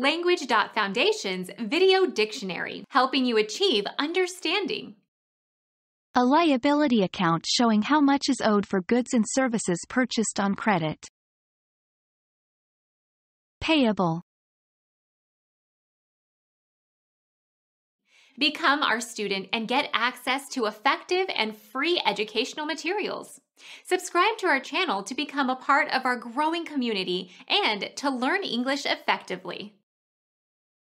Language.Foundation's Video Dictionary, helping you achieve understanding. A liability account showing how much is owed for goods and services purchased on credit. Payable. Become our student and get access to effective and free educational materials. Subscribe to our channel to become a part of our growing community and to learn English effectively.